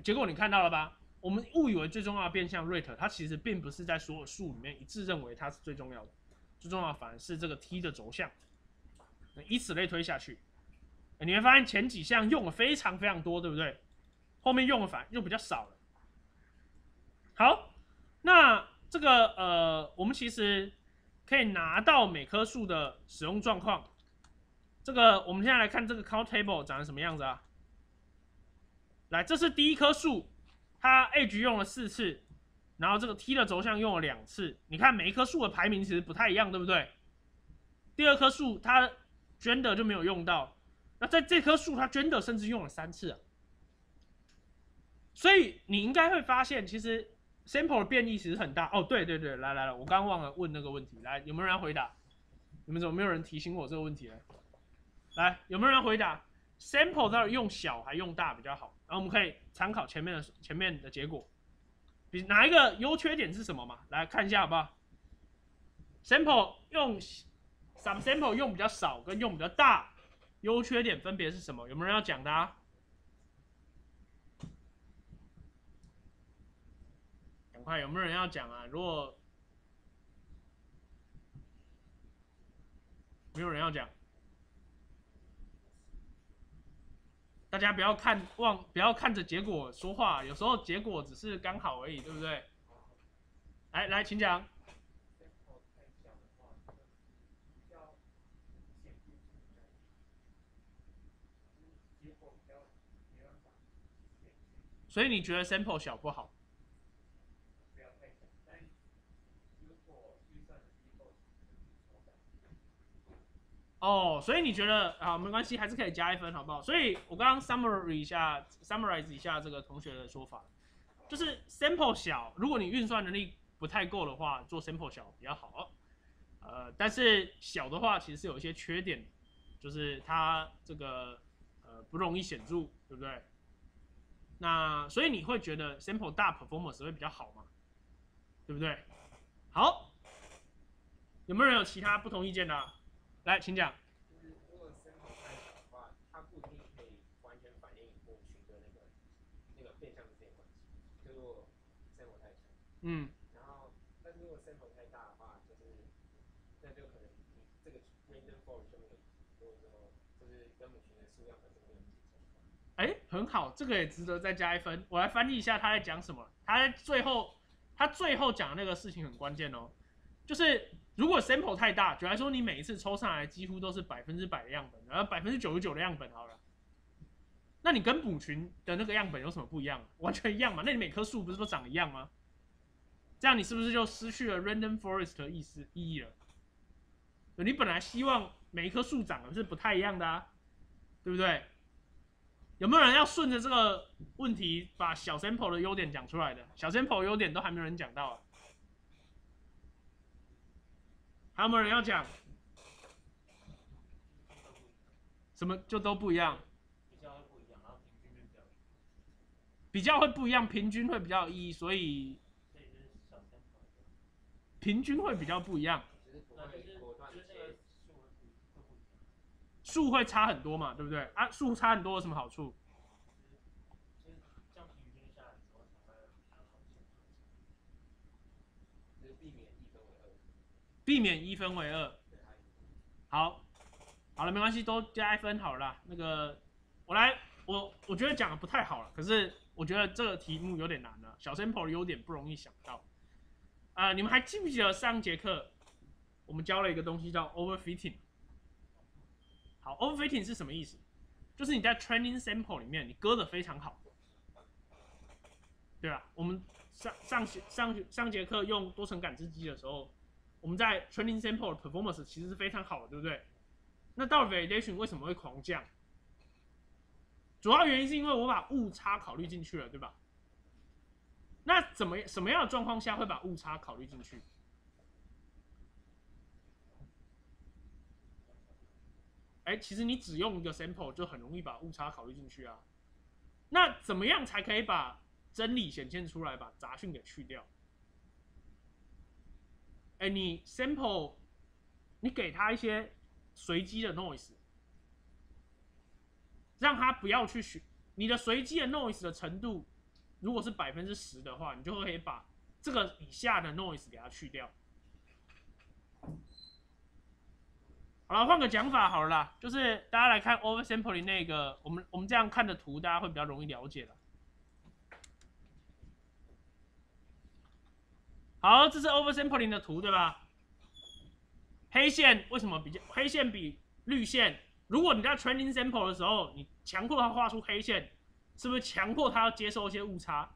结果你看到了吧？我们误以为最重要的变相 rate，它其实并不是在所有数里面一致认为它是最重要的，最重要的反而是这个 t 的轴向。以此类推下去，你会发现前几项用的非常非常多，对不对？后面用的反而又比较少了。好，那这个呃，我们其实可以拿到每棵树的使用状况。这个我们现在来看这个 count table 长得什么样子啊？来，这是第一棵树。它 A 局用了四次，然后这个 T 的轴向用了两次。你看每一棵树的排名其实不太一样，对不对？第二棵树它捐的就没有用到，那在这棵树它捐的甚至用了三次啊。所以你应该会发现，其实 sample 的变异其实很大。哦，对对对，来来了，我刚忘了问那个问题，来有没有人回答？你们怎么没有人提醒我这个问题呢？来，有没有人回答？sample 到底用小还用大比较好？然后我们可以参考前面的前面的结果，比哪一个优缺点是什么嘛？来看一下好不好？sample 用 sub sample 用比较少跟用比较大，优缺点分别是什么？有没有人要讲的啊？赶快，有没有人要讲啊？如果没有人要讲。大家不要看望，不要看着结果说话，有时候结果只是刚好而已，对不对？来来，请讲。所以你觉得 sample 小不好？哦，所以你觉得啊，没关系，还是可以加一分，好不好？所以我刚刚 summary 一下，summarize 一下这个同学的说法，就是 sample 小，如果你运算能力不太够的话，做 sample 小比较好。呃，但是小的话其实是有一些缺点，就是它这个呃不容易显著，对不对？那所以你会觉得 sample 大 performance 会比较好吗？对不对？好，有没有人有其他不同意见的？来，请讲。嗯，然后但是如果 sample 太大的话，就是那就可能你这个 random forest 就没有，或者说就是跟母群的数量本身没有。哎，很好，这个也值得再加一分。我来翻译一下他在讲什么。他在最后，他最后讲的那个事情很关键哦，就是如果 sample 太大，举来说你每一次抽上来几乎都是百分之百的样本，然后百分之九十九的样本好了，那你跟母群的那个样本有什么不一样？完全一样嘛？那你每棵树不是都长一样吗？这样你是不是就失去了 random forest 的意思意义了？你本来希望每一棵树长的是不太一样的啊，对不对？有没有人要顺着这个问题把小 sample 的优点讲出来的？小 sample 优点都还没有人讲到啊。还有没有人要讲？什么就都不一样？比较会不一样，然后平均会比较，比较会不一样，平均会比较有意义，所以，平均会比较，不一样，数会差很多嘛，对不对？啊，数差很多有什么好处？就是这样平均下来之后才会比较好显著。就是避免一分为二。避免一分为二。好，好了，没关系，都加一分好了。那个，我来，我我觉得讲的不太好了，可是我觉得这个题目有点难了。小 sample 的优点不容易想到。啊、你们还记不记得上节课我们教了一个东西叫 overfitting？好，overfitting 是什么意思？就是你在 training sample 里面你割的非常好，对吧？我们上上上上节课用多层感知机的时候，我们在 training sample 的 performance 其实是非常好的，对不对？那到了 validation 为什么会狂降？主要原因是因为我把误差考虑进去了，对吧？那怎么什么样的状况下会把误差考虑进去？哎，其实你只用一个 sample 就很容易把误差考虑进去啊。那怎么样才可以把真理显现出来，把杂讯给去掉？哎，你 sample，你给他一些随机的 noise，让他不要去选你的随机的 noise 的程度，如果是百分之十的话，你就可以把这个以下的 noise 给它去掉。好了，换个讲法好了啦，就是大家来看 oversampling 那个，我们我们这样看的图，大家会比较容易了解了。好，这是 oversampling 的图，对吧？黑线为什么比较黑线比绿线？如果你在 training sample 的时候，你强迫它画出黑线，是不是强迫它要接受一些误差？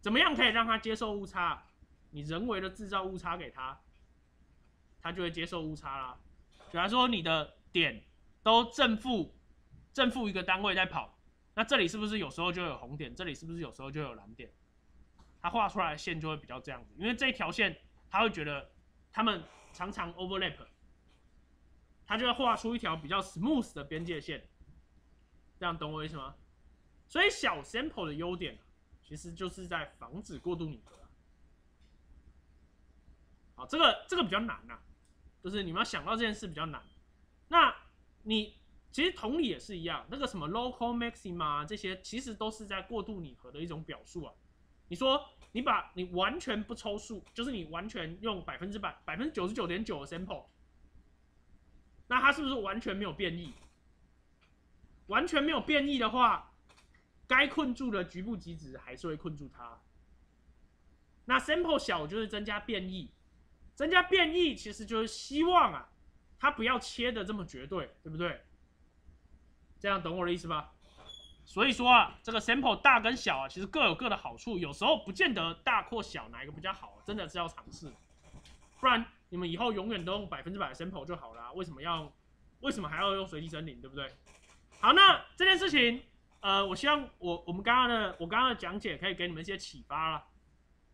怎么样可以让它接受误差？你人为的制造误差给它，它就会接受误差啦。比方说你的点都正负正负一个单位在跑，那这里是不是有时候就有红点？这里是不是有时候就有蓝点？它画出来的线就会比较这样子，因为这一条线它会觉得它们常常 overlap，它就会画出一条比较 smooth 的边界线，这样懂我意思吗？所以小 sample 的优点其实就是在防止过度拟合啊。好，这个这个比较难呐、就是你们要想到这件事比较难。那你其实同理也是一样，那个什么 local maxima 啊这些，其实都是在过度拟合的一种表述啊。你说你把你完全不抽数，就是你完全用百分之百、百分之九十九点九的 sample，那它是不是完全没有变异？完全没有变异的话，该困住的局部极值还是会困住它。那 sample 小就是增加变异，增加变异其实就是希望啊，它不要切的这么绝对，对不对？这样懂我的意思吧？所以说啊，这个 sample 大跟小啊，其实各有各的好处，有时候不见得大或小哪一个比较好，真的是要尝试。不然你们以后永远都用百分之百的 sample 就好了、为什么要为什么还要用随机森林，对不对？好，那这件事情，呃，我希望我我们刚刚的我刚刚的讲解可以给你们一些启发啦。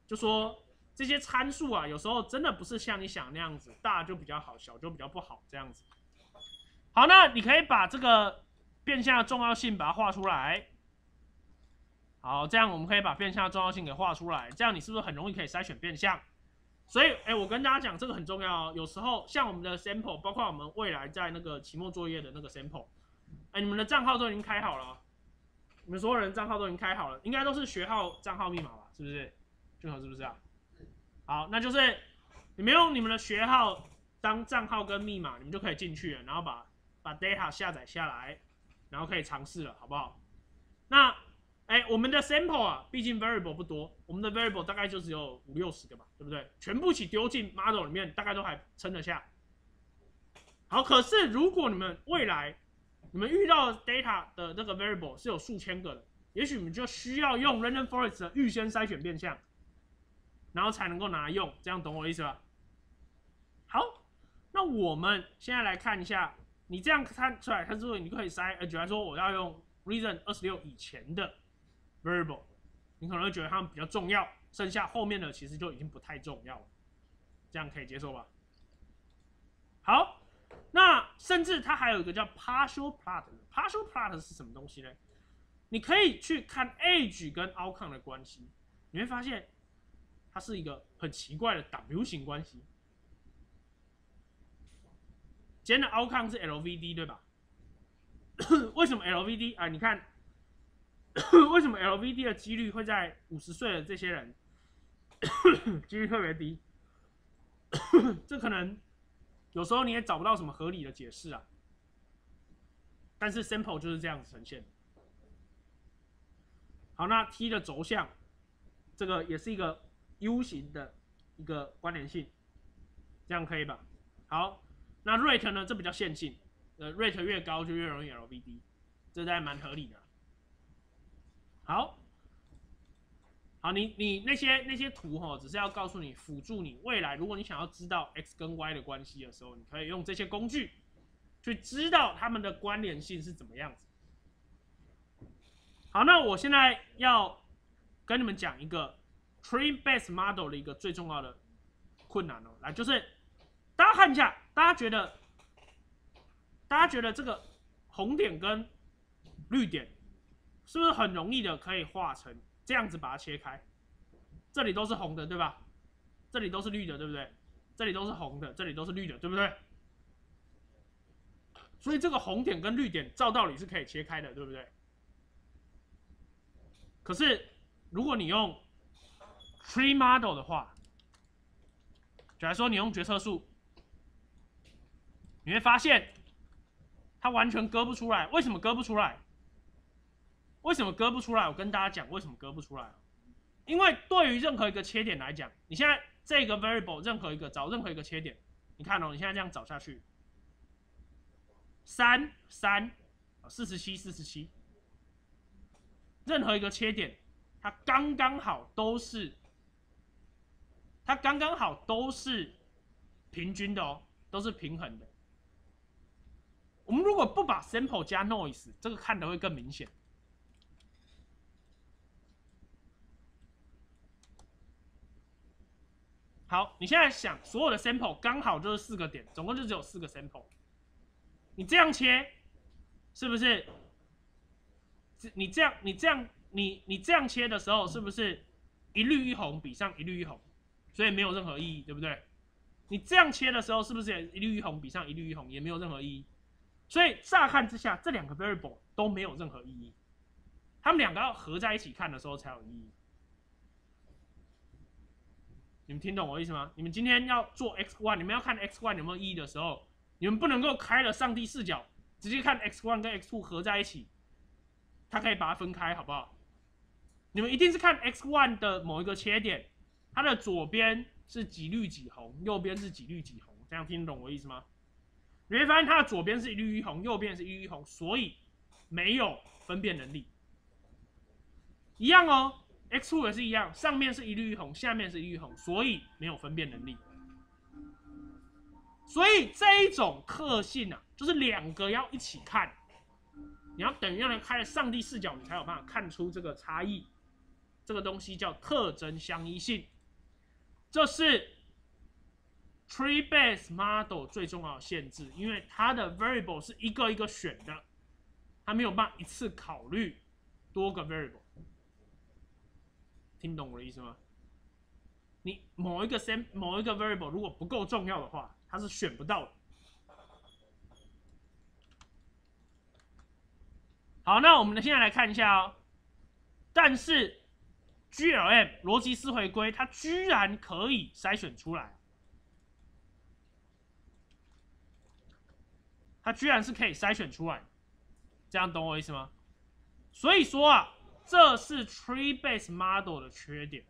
就说这些参数啊，有时候真的不是像你想那样子，大就比较好，小就比较不好这样子。好，那你可以把这个变相的重要性把它画出来。好，这样我们可以把变相的重要性给画出来，这样你是不是很容易可以筛选变相？所以，哎，我跟大家讲，这个很重要哦。有时候像我们的 sample，包括我们未来在那个期末作业的那个 sample，哎，你们的账号都已经开好了，你们所有人账号都已经开好了，应该都是学号账号密码吧？是不是？俊和是不是啊？好，那就是你们用你们的学号当账号跟密码，你们就可以进去了，然后把把 data 下载下来，然后可以尝试了，好不好？那哎，我们的 sample 啊，毕竟 variable 不多，我们的 variable 大概就只有五六十个吧，对不对？全部一起丢进 model 里面，大概都还撑得下。好，可是如果你们未来你们遇到 data 的那个 variable 是有数千个的，也许你们就需要用 random forest 的预先筛选变相。然后才能够拿来用，这样懂我意思吧？好，那我们现在来看一下，你这样看出来，它之后你可以筛，呃，举例说我要用 reason 二十六以前的 variable，你可能会觉得它们比较重要，剩下后面的其实就已经不太重要了，这样可以接受吧？好，那甚至它还有一个叫 partial plot，partial plot 是什么东西呢？你可以去看 age 跟 outcome 的关系，你会发现。它是一个很奇怪的 W 型关系。今天的 outcome 是 LVD 对吧？为什么 LVD 啊？你看，为什么 LVD 的几率会在五十岁的这些人几率特别低？这可能有时候你也找不到什么合理的解释啊。但是 sample 就是这样子呈现。好，那 T 的轴向，这个也是一个。U 型的一个关联性，这样可以吧？好，那 rate 呢？这比较线性，呃，rate 越高就越容易 LVD，这还蛮合理的。好，好，你你那些那些图哈，只是要告诉你辅助你未来，如果你想要知道 x 跟 y 的关系的时候，你可以用这些工具去知道它们的关联性是怎么样子。好，那我现在要跟你们讲一个。Tree based model 的一个最重要的困难哦，来就是大家看一下，大家觉得，大家觉得这个红点跟绿点是不是很容易的可以画成这样子把它切开？这里都是红的，对吧？这里都是绿的，对不对？这里都是红的，这里都是绿的，对不对？所以这个红点跟绿点照道理是可以切开的，对不对？可是如果你用 Tree model 的话，假如说你用决策树，你会发现它完全割不出来。为什么割不出来？为什么割不出来？我跟大家讲为什么割不出来。因为对于任何一个切点来讲，你现在这个 variable 任何一个找任何一个切点，你看哦，你现在这样找下去，三三四十七四十七，任何一个切点，它刚刚好都是。它刚刚好都是平均的哦，都是平衡的。我们如果不把 sample 加 noise，这个看的会更明显。好，你现在想，所有的 sample 刚好就是四个点，总共就只有四个 sample。你这样切，是不是？你这样，你这样，你你这样切的时候，是不是一绿一红比上一绿一红？所以没有任何意义，对不对？你这样切的时候，是不是也一绿一红比上一绿一红也没有任何意义？所以乍看之下，这两个 variable 都没有任何意义。他们两个要合在一起看的时候才有意义。你们听懂我意思吗？你们今天要做 x one，你们要看 x one 有没有意义的时候，你们不能够开了上帝视角，直接看 x one 跟 x two 合在一起，它可以把它分开，好不好？你们一定是看 x one 的某一个切点，它的左边是几绿几红，右边是几绿几红，这样听懂我意思吗？你会发现它的左边是一绿一红，右边是一绿一红，所以没有分辨能力。一样哦，x2 也是一样，上面是一绿一红，下面是一绿一红，所以没有分辨能力。所以这一种特性啊，就是两个要一起看，你要等样的开了上帝视角，你才有办法看出这个差异。这个东西叫特征相依性，这是 tree base model 最重要的限制，因为它的 variable 是一个一个选的，它没有办法一次考虑多个 variable。听懂我的意思吗？你某一个 sam 某一个 variable 如果不够重要的话，它是选不到的。好，那我们现在来看一下哦。但是 GLM 逻辑思回归，它居然可以筛选出来，它居然是可以筛选出来，这样懂我意思吗？所以说啊，这是 Tree Base Model 的缺点，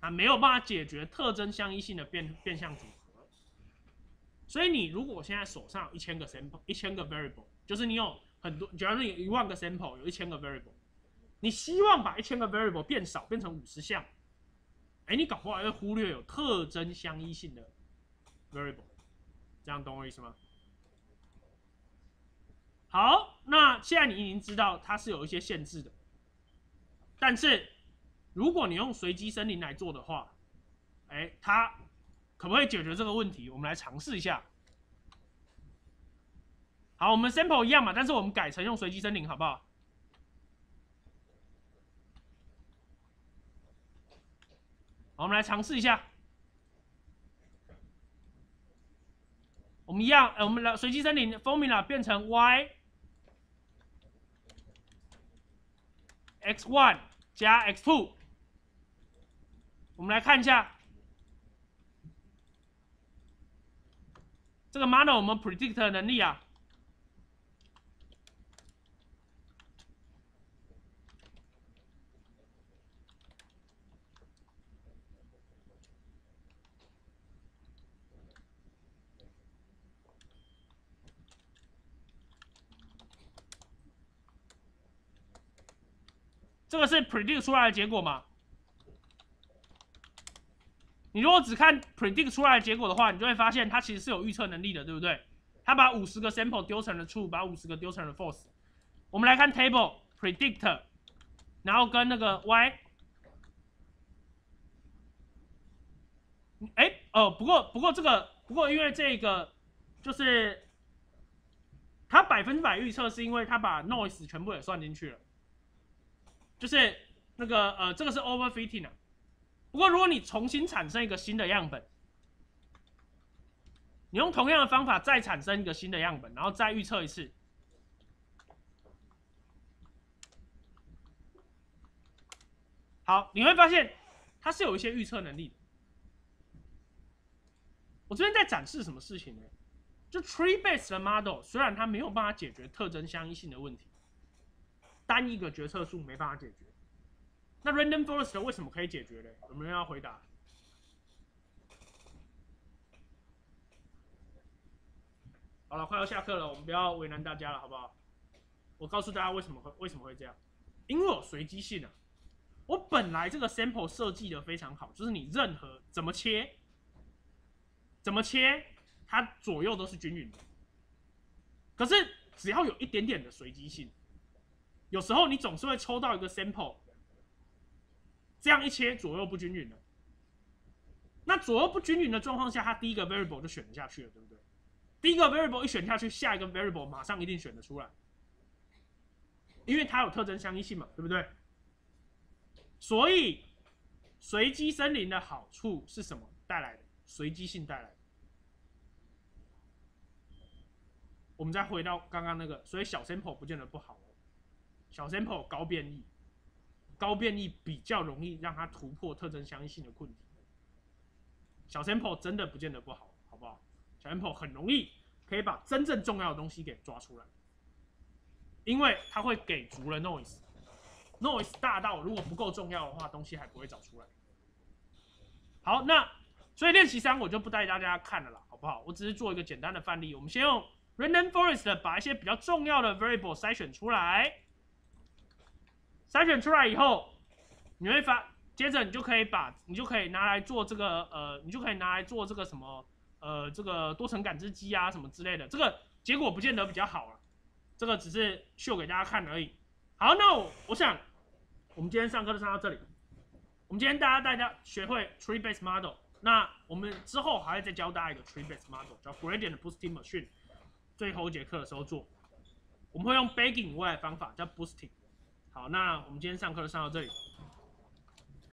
它没有办法解决特征相依性的变变相组合。所以你如果现在手上有一千个 sample，一千个 variable，就是你有很多，假如你有一万个 sample，有一千个 variable，你希望把一千个 variable 变少，变成五十项，哎，你搞不好会忽略有特征相依性的 variable，这样懂我意思吗？好，那现在你已经知道它是有一些限制的，但是如果你用随机森林来做的话，哎，它可不可以解决这个问题？我们来尝试一下。好，我们 sample 一样嘛，但是我们改成用随机森林，好不好？我们来尝试一下。我们一样，呃，我们来随机森林 formula 变成 y x one 加 x two。我们来看一下这个 model 我们 predict 的能力啊。这个是 predict 出来的结果嘛？你如果只看 predict 出来的结果的话，你就会发现它其实是有预测能力的，对不对？它把五十个 sample 丢成了 true，把五十个丢成了 false。我们来看 table predict，然后跟那个 y，哎哦，不过不过这个不过因为这个就是它百分之百预测，是因为它把 noise 全部也算进去了。就是那个呃，这个是 overfitting 啊。不过如果你重新产生一个新的样本，你用同样的方法再产生一个新的样本，然后再预测一次，好，你会发现它是有一些预测能力的。我这边在展示什么事情呢？就 tree based 的 model 虽然它没有办法解决特征相依性的问题。单一个决策树没办法解决，那 random forest 为什么可以解决呢？有没有人要回答？好了，快要下课了，我们不要为难大家了，好不好？我告诉大家为什么会为什么会这样，因为有随机性啊。我本来这个 sample 设计的非常好，就是你任何怎么切，怎么切，它左右都是均匀的。可是只要有一点点的随机性。有时候你总是会抽到一个 sample，这样一切左右不均匀的。那左右不均匀的状况下，它第一个 variable 就选得下去了，对不对？第一个 variable 一选下去，下一个 variable 马上一定选得出来，因为它有特征相依性嘛，对不对？所以随机森林的好处是什么带来的？随机性带来的。我们再回到刚刚那个，所以小 sample 不见得不好。小 sample 高变异，高变异比较容易让它突破特征相依性的困题。小 sample 真的不见得不好，好不好？小 sample 很容易可以把真正重要的东西给抓出来，因为它会给足了 noise，noise 大到如果不够重要的话，东西还不会找出来。好，那所以练习三我就不带大家看了啦，好不好？我只是做一个简单的范例，我们先用 random forest 把一些比较重要的 variable 筛选出来，筛选出来以后，你会发，接着你就可以把，你就可以拿来做这个，呃，你就可以拿来做这个什么，呃，这个多层感知机啊什么之类的，这个结果不见得比较好啊，这个只是秀给大家看而已。好，那我我想，我们今天上课就上到这里。我们今天大家大家学会 tree based model，那我们之后还会再教大家一个 tree based model，叫 gradient boosting machine。最后一节课的时候做，我们会用 baking 以外的方法叫 boosting。好，那我们今天上课就上到这里。